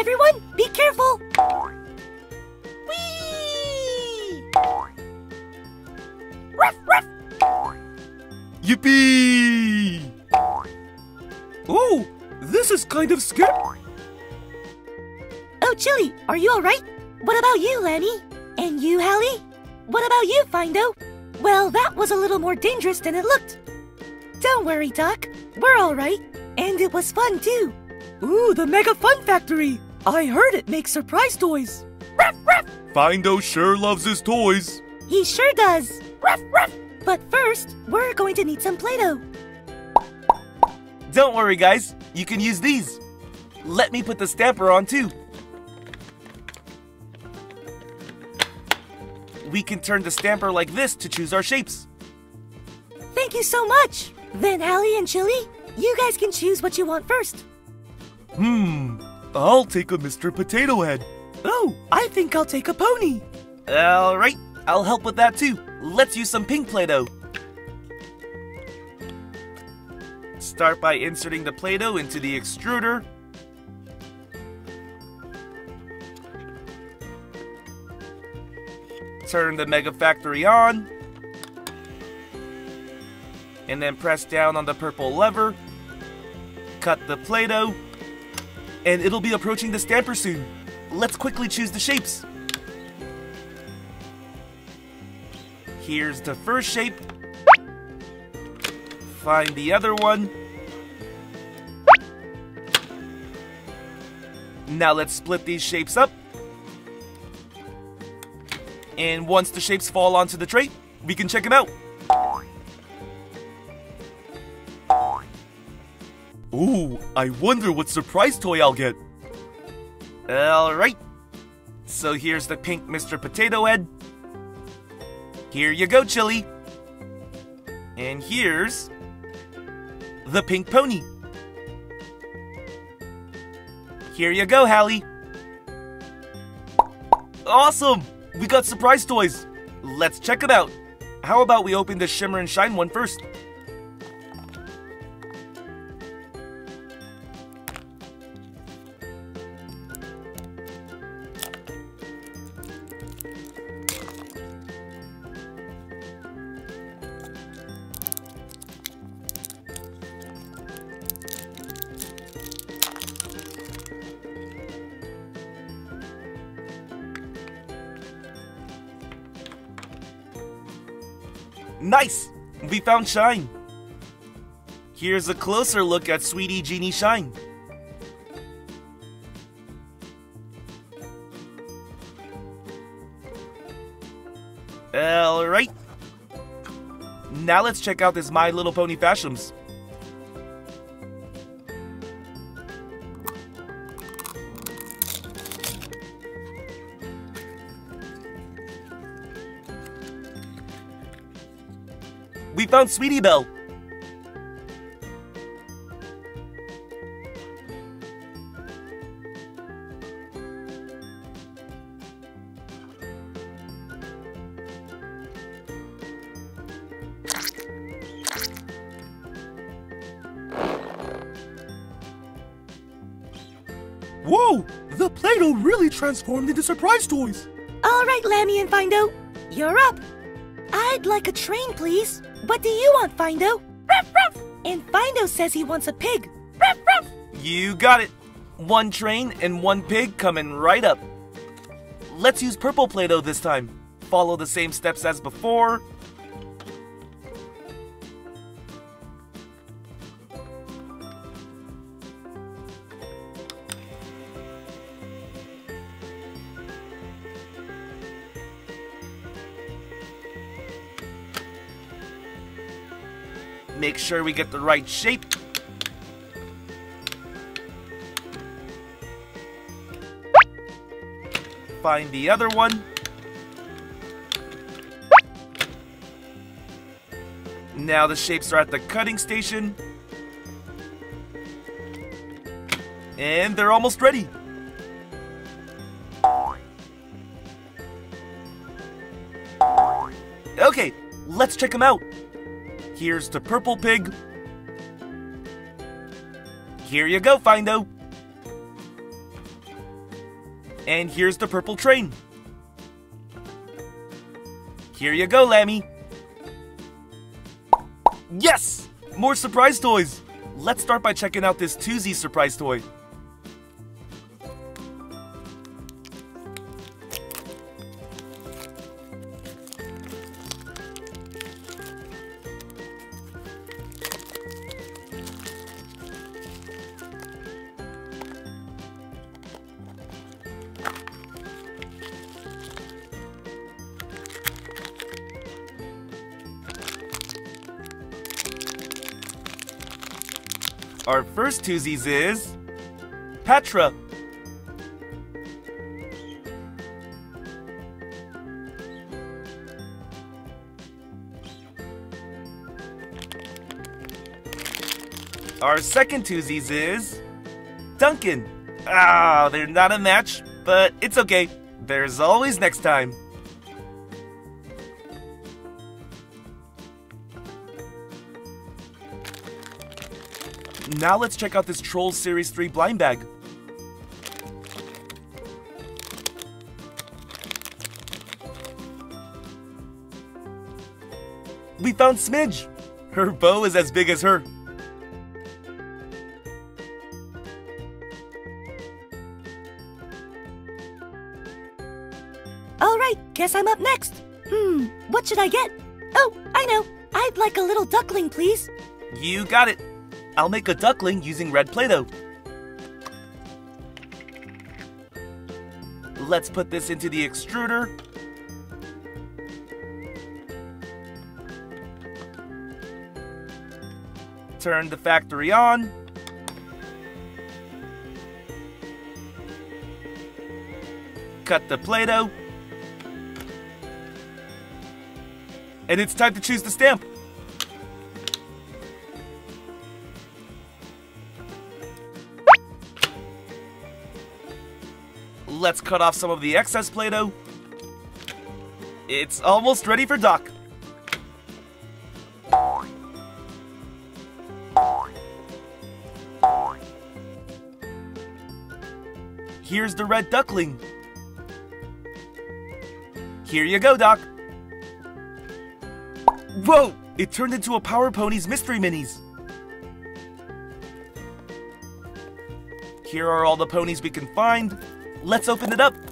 Everyone, be careful! Whee! Ruff, ruff! Yippee! Oh, this is kind of scary. Oh, Chilly, are you alright? What about you, Lambie? And you, Hallie? What about you, Findo? Well, that was a little more dangerous than it looked. Don't worry, Doc. We're alright. And it was fun, too. Ooh, the Mega Fun Factory. I heard it makes surprise toys. Ruff, ruff! Findo sure loves his toys. He sure does. Ruff, ruff! But first, we're going to need some Play-Doh. Don't worry, guys. You can use these. Let me put the stamper on too. We can turn the stamper like this to choose our shapes. Thank you so much. Then, Hallie and Chilly, you guys can choose what you want first. Hmm, I'll take a Mr. Potato Head. Oh, I think I'll take a pony. All right, I'll help with that too. Let's use some pink Play-Doh. Start by inserting the Play-Doh into the extruder. Turn the Mega Factory on. And then press down on the purple lever. Cut the Play-Doh. And it'll be approaching the stamper soon. Let's quickly choose the shapes. Here's the first shape. Find the other one. Now let's split these shapes up. And once the shapes fall onto the tray, we can check them out. I wonder what surprise toy I'll get. Alright. So here's the pink Mr. Potato Head. Here you go, Chilly. And here's the pink pony. Here you go, Hallie. Awesome! We got surprise toys. Let's check it out. How about we open the Shimmer and Shine one first? Nice! We found Shine. Here's a closer look at Sweetie Genie Shine. Alright. Now let's check out this My Little Pony Fashions. Found Sweetie Belle. Whoa, the Play-Doh really transformed into surprise toys. All right, Lambie and Findo, you're up. I'd like a train, please. What do you want, Findo? Ruff, ruff. And Findo says he wants a pig. Ruff, ruff. You got it. One train and one pig coming right up. Let's use purple Play-Doh this time. Follow the same steps as before. Make sure we get the right shape. Find the other one. Now the shapes are at the cutting station. And they're almost ready. Okay, let's check them out. Here's the purple pig. Here you go, Findo. And here's the purple train. Here you go, Lambie. Yes! More surprise toys! Let's start by checking out this 2Z surprise toy. Our first Twozies is Petra. Our second Twozies is Duncan. Ah, they're not a match, but it's okay. There's always next time. Now let's check out this Trolls Series 3 blind bag. We found Smidge! Her bow is as big as her. All right, guess I'm up next. Hmm, what should I get? Oh, I know. I'd like a little duckling, please. You got it! I'll make a duckling using red Play-Doh. Let's put this into the extruder. Turn the factory on. Cut the Play-Doh. And it's time to choose the stamp. Let's cut off some of the excess Play-Doh. It's almost ready for Doc. Here's the red duckling. Here you go, Doc. Whoa! It turned into a Power Ponies Mystery Minis. Here are all the ponies we can find. Let's open it up.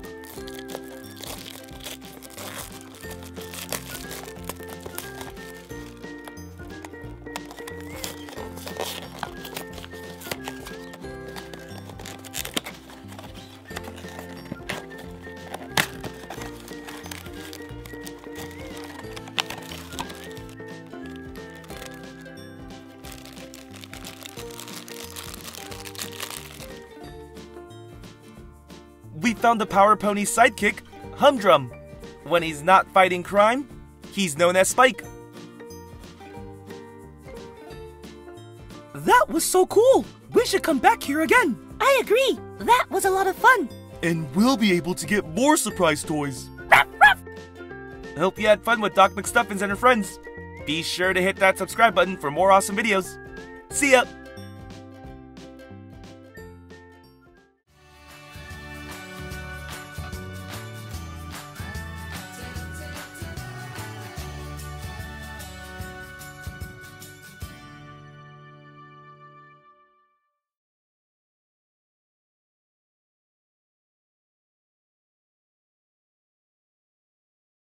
We found the Power Pony sidekick, Humdrum. When he's not fighting crime, he's known as Spike. That was so cool! We should come back here again! I agree. That was a lot of fun. And we'll be able to get more surprise toys. Ruff, ruff. I Hope you had fun with Doc McStuffins and her friends. Be sure to hit that subscribe button for more awesome videos. See ya!